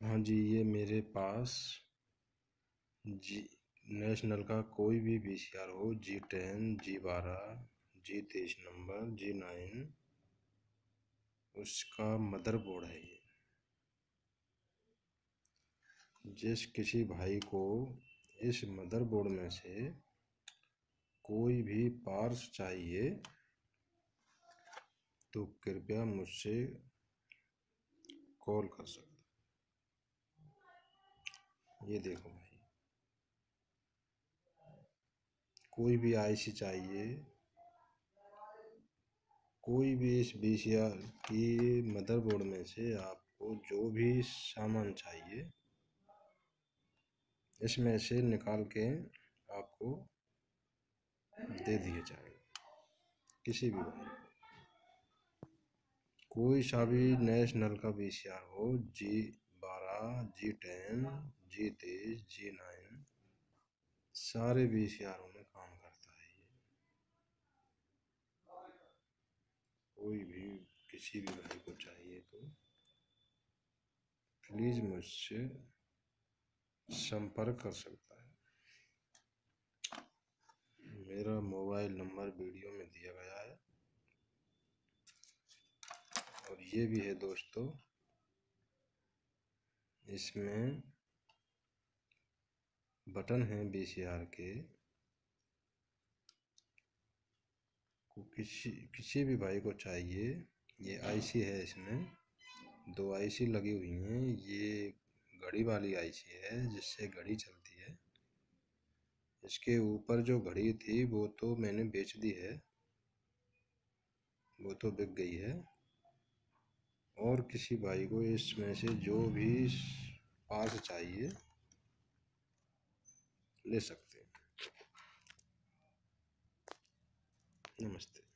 जी, ये मेरे पास जी, नेशनल का कोई भी वी सी आर हो जी टेन जी बारह जी तेईस नंबर जी नाइन उसका मदरबोर्ड है ये। जिस किसी भाई को इस मदरबोर्ड में से कोई भी पार्स चाहिए तो कृपया मुझसे कॉल कर सकते ये देखो भाई। कोई भी आईसी चाहिए, कोई भी इस बी सी आर की मदरबोर्ड में से आपको जो भी सामान चाहिए, इसमें से निकाल के आपको दे दिए जाएँगे। किसी भी भाई कोई सा भी नेशनल का बी सी आर हो, जी जी टेन, जी तेईस जी नाइन, सारे बी में काम करता है ये। कोई भी किसी भी भाई को चाहिए तो प्लीज़ मुझसे संपर्क कर सकता है। मेरा मोबाइल नंबर वीडियो में दिया गया है। और ये भी है दोस्तों इसमें बटन है बी के। को किसी किसी भी भाई को चाहिए, ये आईसी है इसमें। दो आईसी लगी हुई हैं। ये घड़ी वाली आईसी है, जिससे घड़ी चलती है। इसके ऊपर जो घड़ी थी, वो तो मैंने बेच दी है। वो तो बिक गई है। और किसी भाई को इसमें से जो भी पास चाहिए ले सकते हैं। नमस्ते।